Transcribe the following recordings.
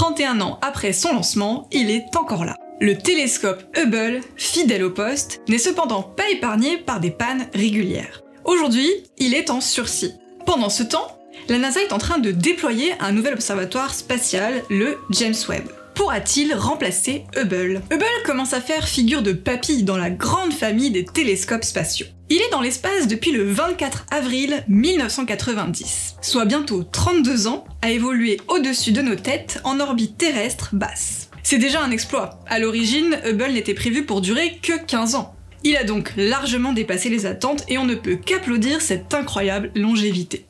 31 ans après son lancement, il est encore là. Le télescope Hubble, fidèle au poste, n'est cependant pas épargné par des pannes régulières. Aujourd'hui, il est en sursis. Pendant ce temps, la NASA est en train de déployer un nouvel observatoire spatial, le James Webb. Pourra-t-il remplacer Hubble Hubble commence à faire figure de papille dans la grande famille des télescopes spatiaux. Il est dans l'espace depuis le 24 avril 1990, soit bientôt 32 ans à évoluer au-dessus de nos têtes en orbite terrestre basse. C'est déjà un exploit. À l'origine, Hubble n'était prévu pour durer que 15 ans. Il a donc largement dépassé les attentes et on ne peut qu'applaudir cette incroyable longévité.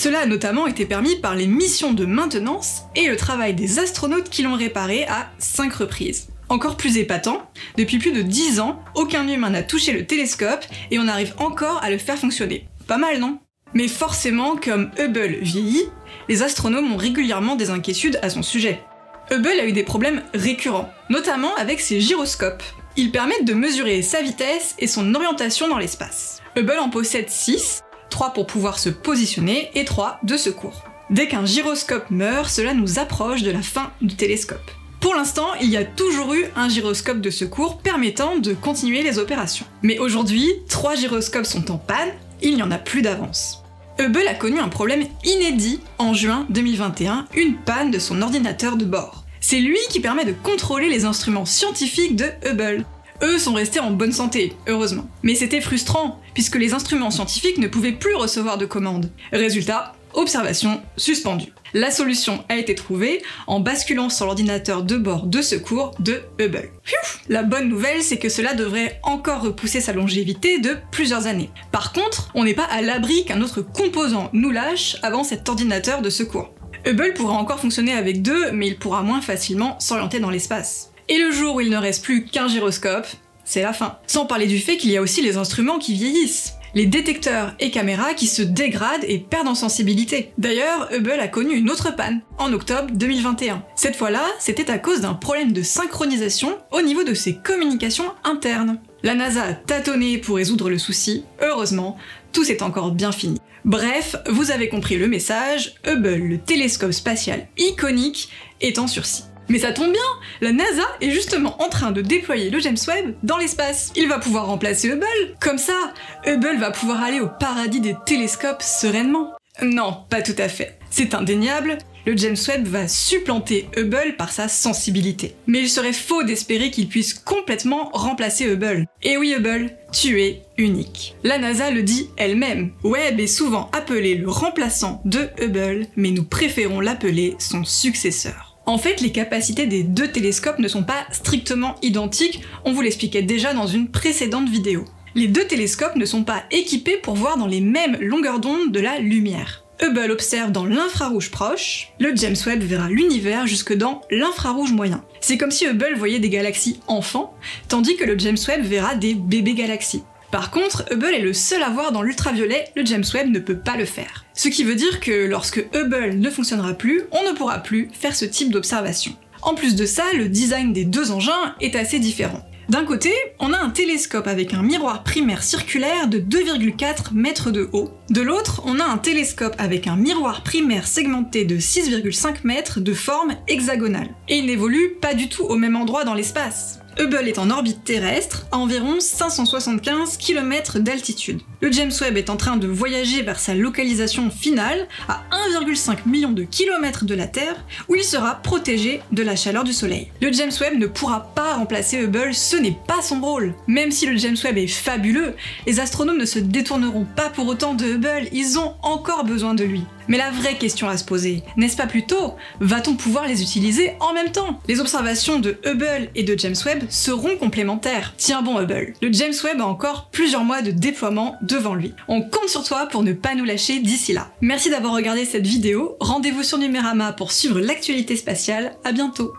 Cela a notamment été permis par les missions de maintenance et le travail des astronautes qui l'ont réparé à 5 reprises. Encore plus épatant, depuis plus de 10 ans, aucun humain n'a touché le télescope et on arrive encore à le faire fonctionner. Pas mal, non? Mais forcément, comme Hubble vieillit, les astronomes ont régulièrement des inquiétudes à son sujet. Hubble a eu des problèmes récurrents, notamment avec ses gyroscopes. Ils permettent de mesurer sa vitesse et son orientation dans l'espace. Hubble en possède 6, 3 pour pouvoir se positionner et 3 de secours. Dès qu'un gyroscope meurt, cela nous approche de la fin du télescope. Pour l'instant, il y a toujours eu un gyroscope de secours permettant de continuer les opérations. Mais aujourd'hui, trois gyroscopes sont en panne, il n'y en a plus d'avance. Hubble a connu un problème inédit en juin 2021, une panne de son ordinateur de bord. C'est lui qui permet de contrôler les instruments scientifiques de Hubble. Eux sont restés en bonne santé, heureusement. Mais c'était frustrant, puisque les instruments scientifiques ne pouvaient plus recevoir de commandes. Résultat, observation suspendue. La solution a été trouvée en basculant sur l'ordinateur de bord de secours de Hubble. la bonne nouvelle, c'est que cela devrait encore repousser sa longévité de plusieurs années. Par contre, on n'est pas à l'abri qu'un autre composant nous lâche avant cet ordinateur de secours. Hubble pourra encore fonctionner avec deux, mais il pourra moins facilement s'orienter dans l'espace. Et le jour où il ne reste plus qu'un gyroscope, c'est la fin. Sans parler du fait qu'il y a aussi les instruments qui vieillissent les détecteurs et caméras qui se dégradent et perdent en sensibilité. D'ailleurs, Hubble a connu une autre panne, en octobre 2021. Cette fois-là, c'était à cause d'un problème de synchronisation au niveau de ses communications internes. La NASA a tâtonné pour résoudre le souci, heureusement, tout s'est encore bien fini. Bref, vous avez compris le message, Hubble, le télescope spatial iconique, est en sursis. Mais ça tombe bien, la NASA est justement en train de déployer le James Webb dans l'espace. Il va pouvoir remplacer Hubble. Comme ça, Hubble va pouvoir aller au paradis des télescopes sereinement. Non, pas tout à fait. C'est indéniable, le James Webb va supplanter Hubble par sa sensibilité. Mais il serait faux d'espérer qu'il puisse complètement remplacer Hubble. Et oui Hubble, tu es unique. La NASA le dit elle-même. Webb est souvent appelé le remplaçant de Hubble, mais nous préférons l'appeler son successeur. En fait, les capacités des deux télescopes ne sont pas strictement identiques, on vous l'expliquait déjà dans une précédente vidéo. Les deux télescopes ne sont pas équipés pour voir dans les mêmes longueurs d'onde de la lumière. Hubble observe dans l'infrarouge proche, le James Webb verra l'univers jusque dans l'infrarouge moyen. C'est comme si Hubble voyait des galaxies enfants, tandis que le James Webb verra des bébés galaxies. Par contre, Hubble est le seul à voir dans l'ultraviolet, le James Webb ne peut pas le faire. Ce qui veut dire que lorsque Hubble ne fonctionnera plus, on ne pourra plus faire ce type d'observation. En plus de ça, le design des deux engins est assez différent. D'un côté, on a un télescope avec un miroir primaire circulaire de 2,4 mètres de haut. De l'autre, on a un télescope avec un miroir primaire segmenté de 6,5 mètres de forme hexagonale. Et il n'évolue pas du tout au même endroit dans l'espace. Hubble est en orbite terrestre à environ 575 km d'altitude. Le James Webb est en train de voyager vers sa localisation finale à 1,5 million de kilomètres de la Terre où il sera protégé de la chaleur du Soleil. Le James Webb ne pourra pas remplacer Hubble, ce n'est pas son rôle. Même si le James Webb est fabuleux, les astronomes ne se détourneront pas pour autant de Hubble, ils ont encore besoin de lui. Mais la vraie question à se poser, n'est-ce pas plutôt, va-t-on pouvoir les utiliser en même temps? Les observations de Hubble et de James Webb seront complémentaires. Tiens bon Hubble, le James Webb a encore plusieurs mois de déploiement devant lui. On compte sur toi pour ne pas nous lâcher d'ici là. Merci d'avoir regardé cette vidéo, rendez-vous sur Numérama pour suivre l'actualité spatiale, à bientôt